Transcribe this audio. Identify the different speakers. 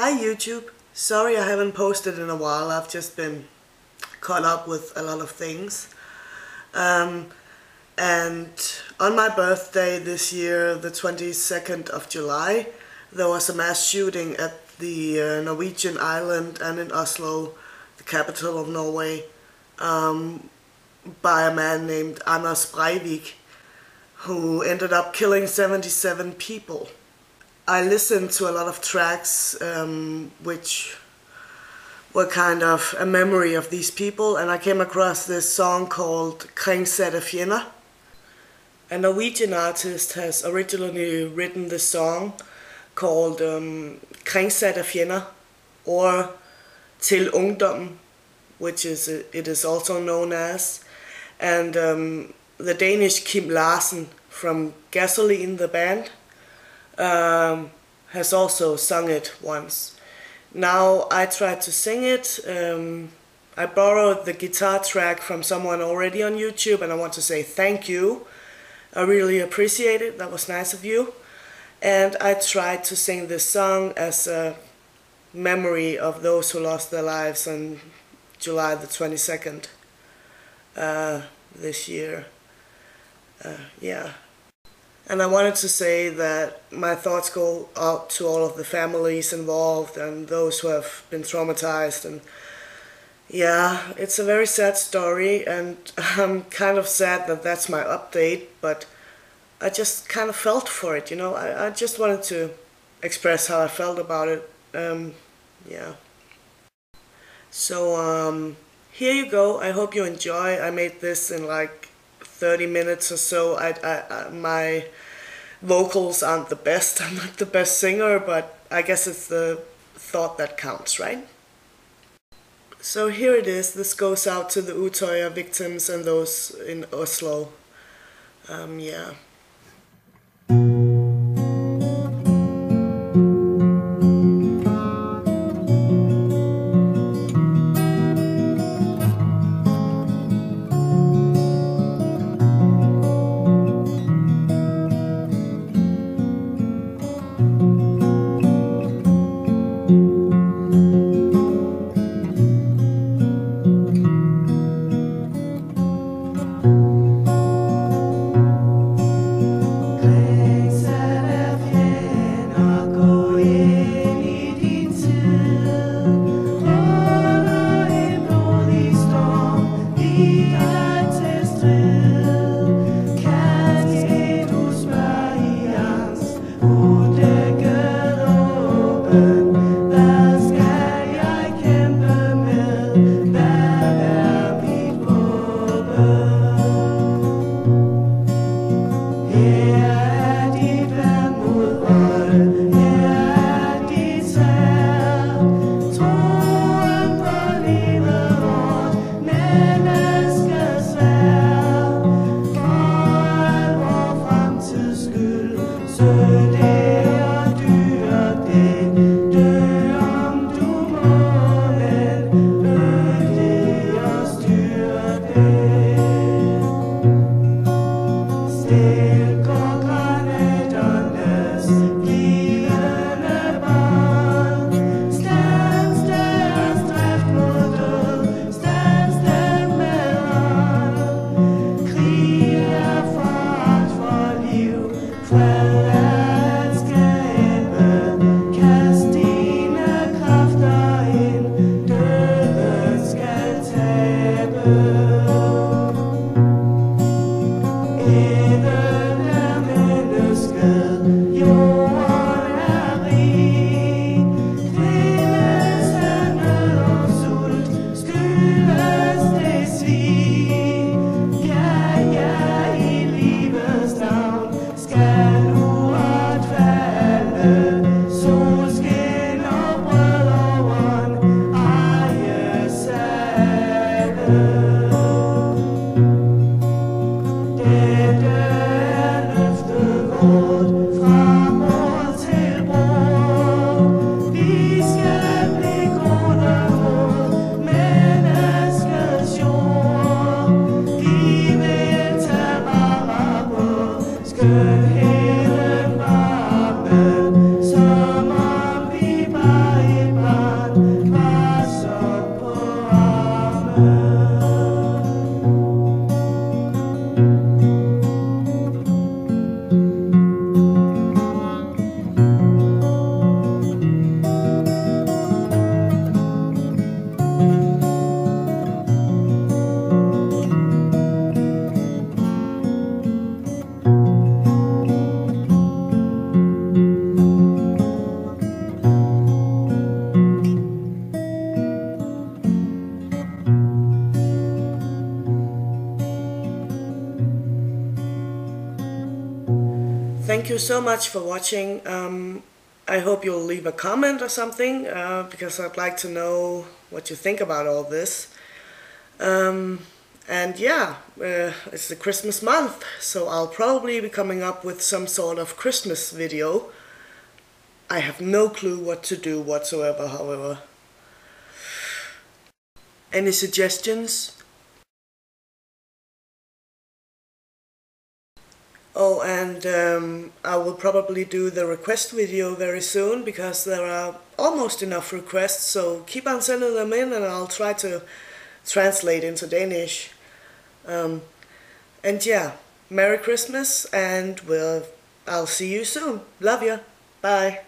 Speaker 1: Hi YouTube. Sorry I haven't posted in a while. I've just been caught up with a lot of things. Um, and on my birthday this year, the 22nd of July, there was a mass shooting at the uh, Norwegian island and in Oslo, the capital of Norway, um, by a man named Anders Breivik, who ended up killing 77 people. I listened to a lot of tracks um, which were kind of a memory of these people and I came across this song called Kringsat af Fjender. A Norwegian artist has originally written this song called um, Kringsat af Fjender or Til Ungdom, which is it is also known as. And um, the Danish Kim Larsen from Gasolin', the band, um, has also sung it once. Now I tried to sing it. Um, I borrowed the guitar track from someone already on YouTube and I want to say thank you. I really appreciate it. That was nice of you. And I tried to sing this song as a memory of those who lost their lives on July the 22nd uh, this year. Uh, yeah. And I wanted to say that my thoughts go out to all of the families involved and those who have been traumatized. And yeah, it's a very sad story, and I'm kind of sad that that's my update, but I just kind of felt for it, you know. I, I just wanted to express how I felt about it. Um, yeah. So, um, here you go. I hope you enjoy. I made this in like 30 minutes or so. I, I, I, my vocals aren't the best. I'm not the best singer, but I guess it's the thought that counts, right? So here it is. This goes out to the Utøya victims and those in Oslo. Um, yeah. Thank you so much for watching. Um, I hope you'll leave a comment or something uh, because I'd like to know what you think about all this. Um, and yeah, uh, it's the Christmas month, so I'll probably be coming up with some sort of Christmas video. I have no clue what to do whatsoever, however. Any suggestions? Oh, and um, I will probably do the request video very soon because there are almost enough requests, so keep on sending them in and I'll try to translate into Danish. Um, and yeah, Merry Christmas and we'll, I'll see you soon. Love you. Bye.